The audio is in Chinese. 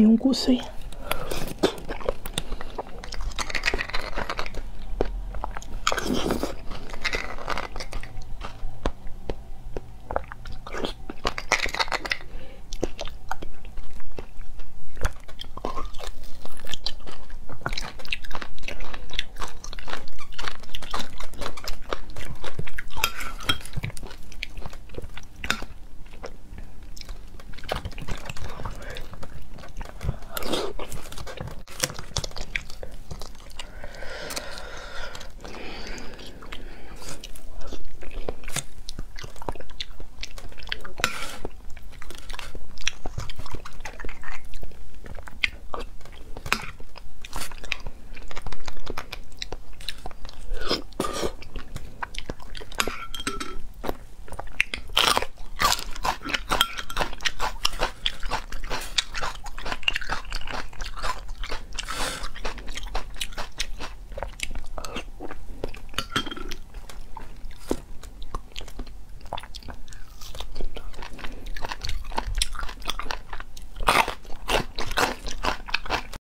牛骨髓